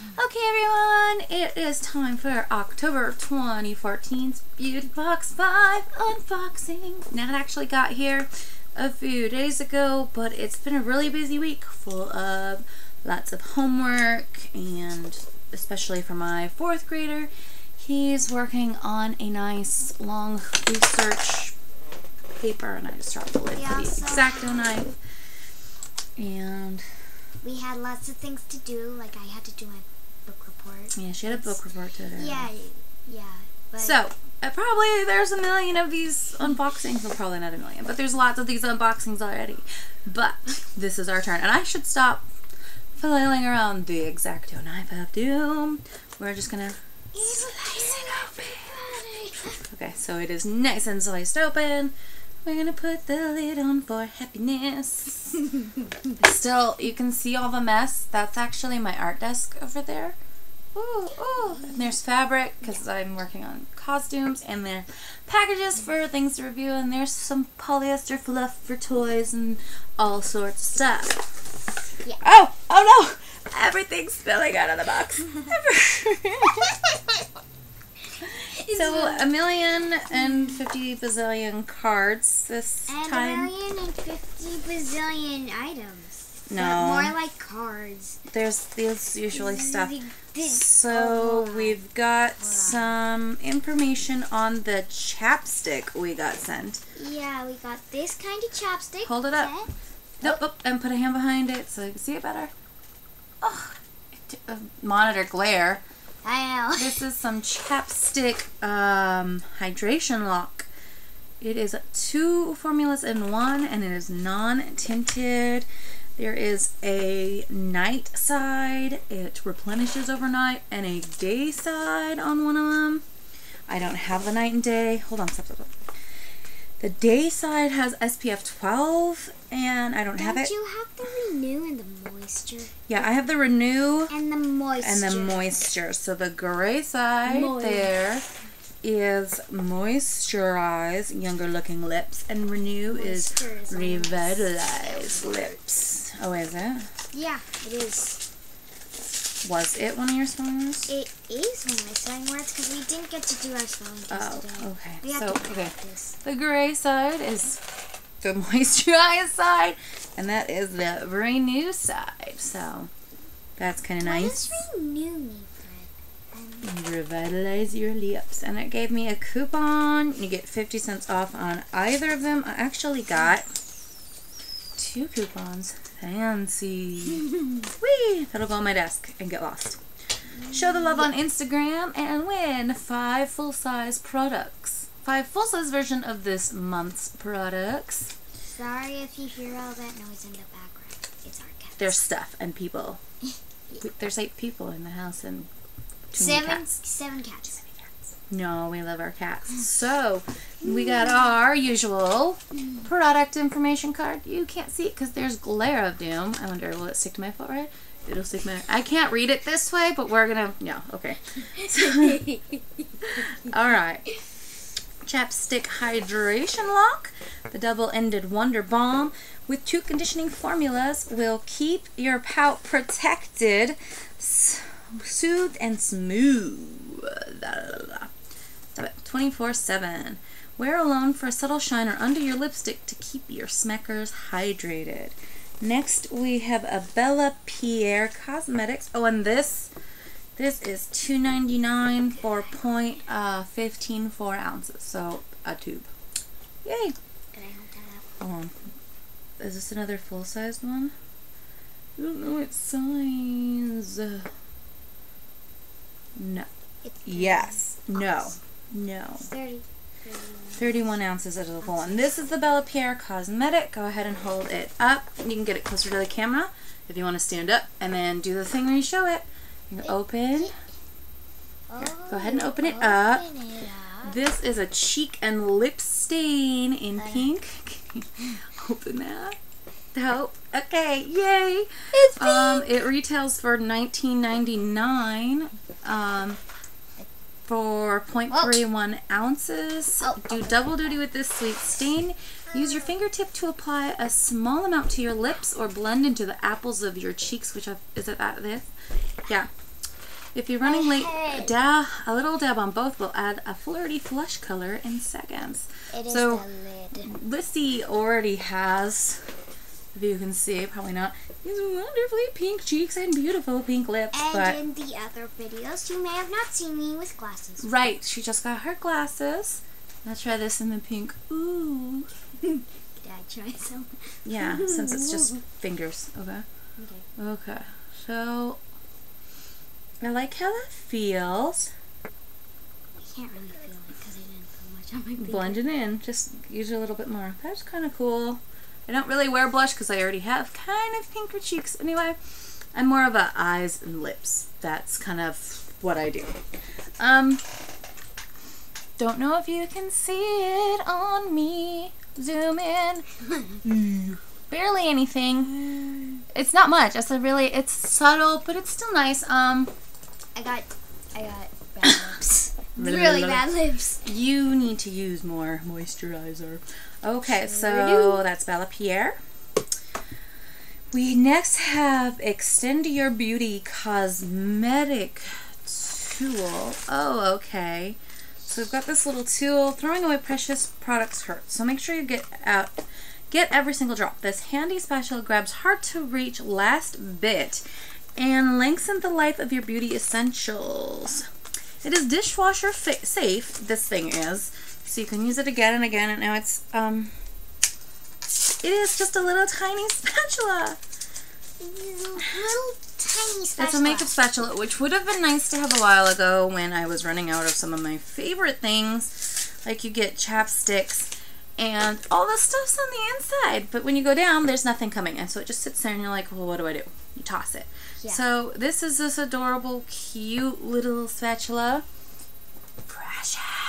Okay, everyone, it is time for October 2014's Beauty Box 5 unboxing. Nat actually got here a few days ago, but it's been a really busy week full of lots of homework and especially for my fourth grader, he's working on a nice long research paper and I just dropped the lid We for the X-Acto knife. And We had lots of things to do, like I had to do my report. yeah, she had a book report to do. Yeah, yeah. But So, uh, probably there's a million of these unboxings. Well, probably not a million, but there's lots of these unboxings already. But this is our turn, and I should stop flailing around the X-Acto knife of doom. We're just gonna slice it open. Okay, so it is nice and sliced open. We're gonna put the lid on for happiness. Still, you can see all the mess. That's actually my art desk over there. Ooh, ooh. And there's fabric because I'm working on costumes, and there packages for things to review, and there's some polyester fluff for toys and all sorts of stuff. Yeah. Oh, oh no! Everything's spilling out of the box. so a million and fifty bazillion cards this and time. a million and fifty bazillion items. No. more like cards. There's these usually stuff. So oh, we've got some information on the chapstick we got sent. Yeah, we got this kind of chapstick. Hold it up. Nope, oh, and put a hand behind it so you can see it better. Oh, monitor glare. I know. This is some chapstick um, hydration lock. It is two formulas in one, and it is non-tinted. There is a night side. It replenishes overnight, and a day side on one of them. I don't have the night and day. Hold on, stop, stop, stop. The day side has SPF 12, and I don't have it. Don't it. you have the renew and the moisture? Yeah, I have the Renew And the moisture. and the moisture. So the gray side Moist. there is moisturize younger looking lips, and Renew is Moisture is on revitalize lips. Oh, is it? Yeah, it is. Was it one of your spellings? It is one of my spelling words because we didn't get to do our spelling test Oh, today. okay. We have So, to okay. practice. The gray side is the moisturize side, and that is the Renew side. So that's kind of What nice. does renew mean, revitalize your lips. And it gave me a coupon. You get 50 cents off on either of them. I actually got two coupons. Fancy. Whee! that'll go on my desk and get lost. Show the love on instagram and win five full-size products. Five full-size version of this month's products. Sorry if you hear all that noise in the background. It's our cat. there's stuff and people. There's eight people in the house and seven, cats. seven cats. No, we love our cats. Mm. So, we got our usual mm. product information card. You can't see it because there's glare of doom. I wonder, will it stick to my foot right? It'll stick my... I can't read it this way, but we're gonna... No, okay. Alright. Chapstick Hydration Lock. The double-ended Wonder Balm with two conditioning formulas will keep your pout protected, s- soothed, and smooth. Stop it. 24-7. Wear alone for a subtle shine or under your lipstick to keep your smackers hydrated. Next, we have a Bella Pierre Cosmetics. Oh, and this, this is $2.99 for point uh, 15 4 ounces. So, a tube. Yay! Hold that up? Hold on. Is this another full-sized one? I don't know what size. No. Yes. No. No. 30. 31 ounces of the full one. This is the Bella Pierre Cosmetic. Go ahead and hold it up. You can get it closer to the camera if you want to stand up and then do the thing where you show it. You open. Go ahead and open it up. open it up. This is a cheek and lip stain in pink. Open that? Dope. Okay, yay. It's pink. Um, it retails for $19.99 um, for 0.31 ounces. Oh, Do double duty with this sweet stain. Use your fingertip to apply a small amount to your lips or blend into the apples of your cheeks, which I've, is it that this? Yeah. If you're running late, head. dab, a little dab on both will add a flirty flush color in seconds. It is So-. Lissy already has, if you can see, probably not, these wonderfully pink cheeks and beautiful pink lips. And but in the other videos, you may have not seen me with glasses. right, she just got her glasses. Let's try this in the pink. Ooh. Did I try some? Yeah, since it's just fingers. Okay. Okay. Okay. So I like how that feels. I can't really feel it because I didn't put much on my finger. Blend it in. Just use a little bit more. That's kind of cool. I don't really wear blush because I already have kind of pinker cheeks anyway. I'm more of a eyes and lips. That's kind of what I do. Um, don't know if you can see it on me. Zoom in. Barely anything. It's not much. It's a really, it's subtle, but it's still nice. Um, I got, I got bad lips. really bad lips. You need to use more moisturizer. Okay, so that's Bella Pierre. We next have Extend Your Beauty Cosmetic Tool. Oh, okay. So we've got this little tool. Throwing away precious products hurts. So make sure you get out, get every single drop. This handy spatula grabs hard to reach last bit and lengthen the life of your beauty essentials. It is dishwasher safe. This thing is, so you can use it again and again. And now it's um, it is just a little tiny spatula. Little tiny spatula. It's a makeup spatula, which would have been nice to have a while ago when I was running out of some of my favorite things. Like you get chapsticks and all the stuff's on the inside, but when you go down, there's nothing coming, and so it just sits there, and you're like, well, what do I do? You toss it. Yeah. So this is this adorable, cute little spatula. Precious.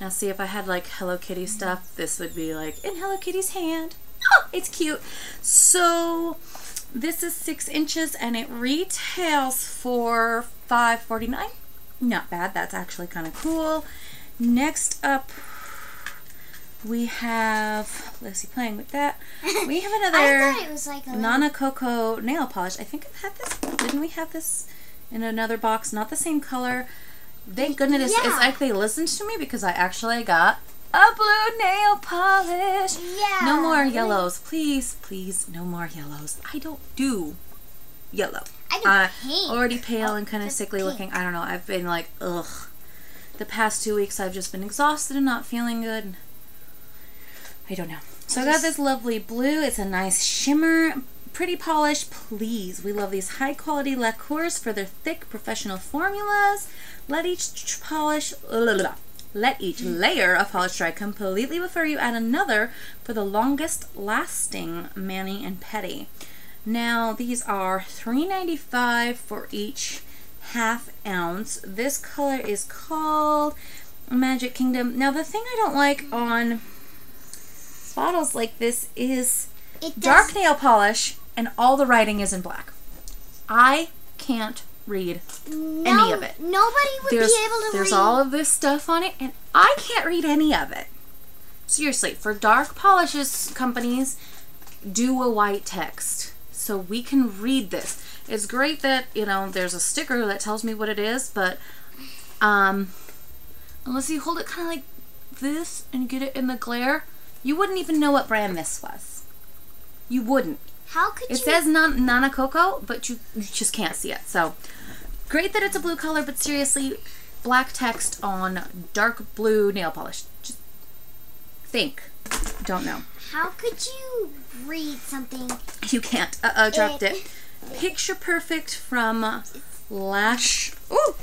Now see if I had like Hello Kitty mm-hmm. stuff, this would be like in Hello Kitty's hand. Oh, it's cute. So this is six inches and it retails for five forty nine. Not bad. That's actually kind of cool. Next up, we have Lucy playing with that. We have another I thought it was like Nana Coco nail polish. I think I've had this. Didn't we have this in another box? Not the same color. Thank goodness it's Yeah. like they listened to me because I actually got a blue nail polish. Yeah. No more yellows, please, please. No more yellows. I don't do yellow. I do Uh, already pale Oh, and kind of sickly pink. looking. I don't know. I've been like, ugh. The past two weeks, I've just been exhausted and not feeling good. I don't know. So I got this lovely blue. It's a nice shimmer. Pretty polish, please. We love these high quality lacquers for their thick professional formulas. Let each polish, let each mm. layer of polish dry completely before you add another for the longest lasting mani and pedi. Now these are $3.95 for each half ounce. This color is called Magic Kingdom. Now the thing I don't like mm. on bottles like this is dark nail polish and all the writing is in black. I can't read no, any of it. Nobody would there's be able to read there's read. all of this stuff on it and I can't read any of it. Seriously, for dark polishes companies, do a white text so we can read this. It's great that, you know, there's a sticker that tells me what it is, but um unless you hold it kind of like this and get it in the glare, you wouldn't even know what brand this was. You wouldn't. How could It you? says non- Nana Coco, but you, you just can't see it. So great that it's a blue color, but seriously, black text on dark blue nail polish. Just think. Don't know. how could you read something? You can't. Uh oh, dropped It- it. Picture Perfect from Lash. Ooh! Oh,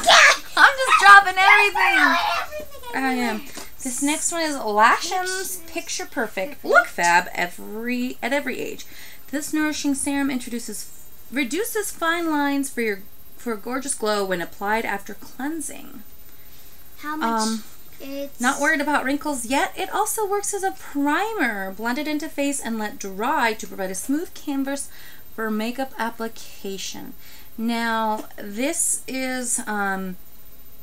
Okay. I'm just dropping everything. Everything I am. This next one is Lashem's Picture Perfect Look Fab every at every age. This nourishing serum introduces reduces fine lines for your for a gorgeous glow when applied after cleansing. How much? Um, it's Not worried about wrinkles yet? It also works as a primer, blended into face and let dry to provide a smooth canvas for makeup application. Now, this is um,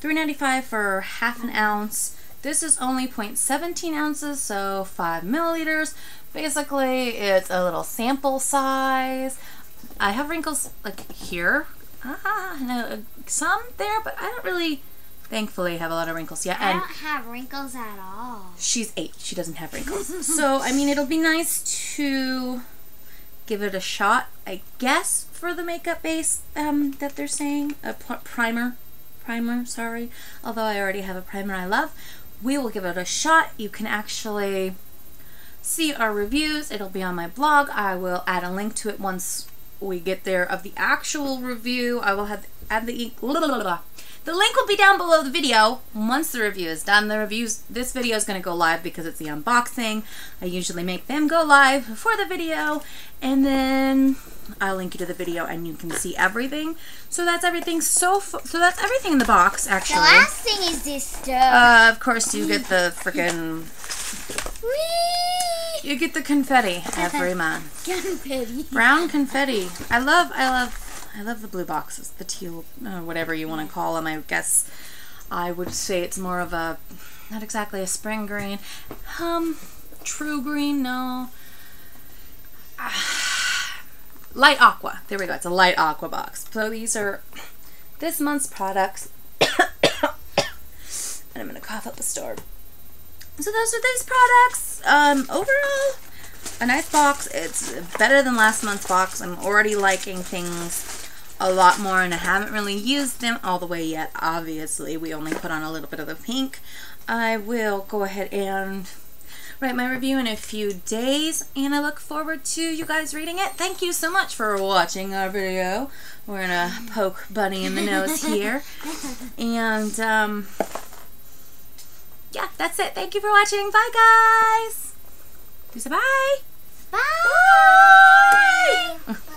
$3.95 for half an ounce. This is only 0.17 ounces, so 5 milliliters. Basically, it's a little sample size. I have wrinkles like here ah, no, some there, but I don't really, thankfully, have a lot of wrinkles yet. I And don't have wrinkles at all. she's eight. She doesn't have wrinkles. so, I mean, it'll be nice to give it a shot, I guess, for the makeup base um, that they're saying. A primer. Primer, sorry. Although I already have a primer I love. We will give it a shot. You can actually see our reviews. It'll be on my blog. I will add a link to it once we get there of the actual review. I will have add the the link will be down below the video once the review is done. The reviews this video is going to go live because it's the unboxing. I usually make them go live before the video and then I'll link you to the video and you can see everything. So that's everything so so that's everything in the box actually. The last thing is this stuff. Uh, of course you get the freaking you get the confetti every month. Confetti. Brown confetti. I love, I love, I love the blue boxes, the teal, uh, whatever you want to call them. I guess I would say it's more of a, not exactly a spring green. Um, true green, no. Ah, light aqua. There we go. It's a light aqua box. So these are this month's products. and I'm gonna cough up a storm. So those are these products. Um, overall, a nice box. It's better than last month's box. I'm already liking things a lot more, and I haven't really used them all the way yet. Obviously, we only put on a little bit of the pink. I will go ahead and write my review in a few days, and I look forward to you guys reading it. Thank you so much for watching our video. We're gonna poke Bunny in the nose here, and um, yeah, that's it. Thank you for watching. Bye, guys. Say bye. Bye. Bye.